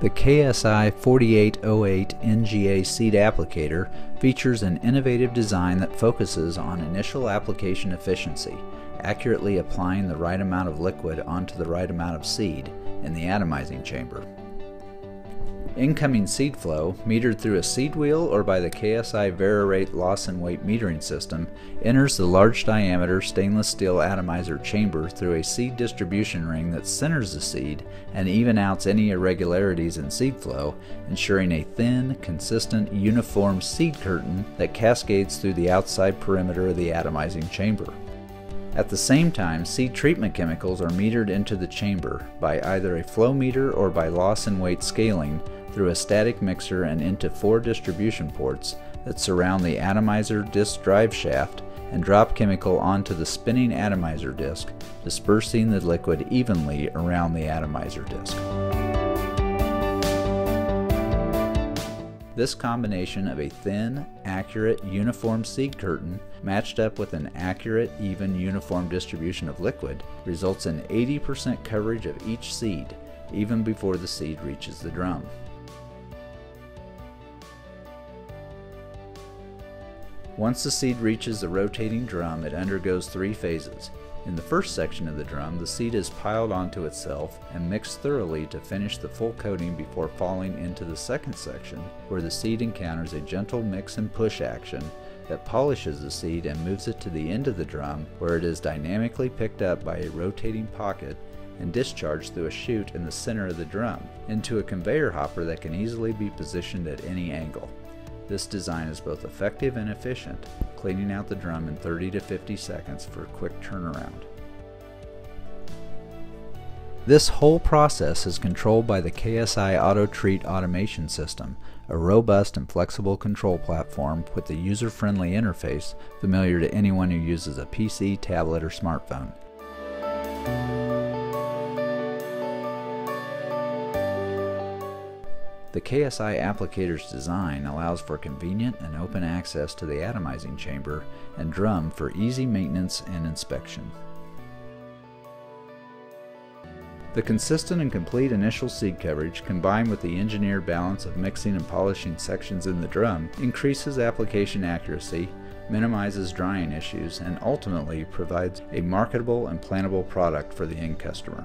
The KSI 4808 NGA seed applicator features an innovative design that focuses on initial application efficiency, accurately applying the right amount of liquid onto the right amount of seed in the atomizing chamber. Incoming seed flow, metered through a seed wheel or by the KSI Verirate loss in weight metering system, enters the large diameter stainless steel atomizer chamber through a seed distribution ring that centers the seed and even outs any irregularities in seed flow, ensuring a thin, consistent, uniform seed curtain that cascades through the outside perimeter of the atomizing chamber. At the same time, seed treatment chemicals are metered into the chamber by either a flow meter or by loss in weight scaling through a static mixer and into four distribution ports that surround the atomizer disc drive shaft and drop chemical onto the spinning atomizer disc, dispersing the liquid evenly around the atomizer disc. This combination of a thin, accurate, uniform seed curtain matched up with an accurate, even, uniform distribution of liquid results in 80% coverage of each seed, even before the seed reaches the drum. Once the seed reaches the rotating drum, it undergoes three phases. In the first section of the drum, the seed is piled onto itself and mixed thoroughly to finish the full coating before falling into the second section, where the seed encounters a gentle mix and push action that polishes the seed and moves it to the end of the drum, where it is dynamically picked up by a rotating pocket and discharged through a chute in the center of the drum into a conveyor hopper that can easily be positioned at any angle. This design is both effective and efficient, cleaning out the drum in 30 to 50 seconds for a quick turnaround. This whole process is controlled by the KSI Auto Treat automation system, a robust and flexible control platform with a user-friendly interface familiar to anyone who uses a PC, tablet, or smartphone. The KSI applicator's design allows for convenient and open access to the atomizing chamber and drum for easy maintenance and inspection. The consistent and complete initial seed coverage combined with the engineered balance of mixing and polishing sections in the drum increases application accuracy, minimizes drying issues, and ultimately provides a marketable and plantable product for the end customer.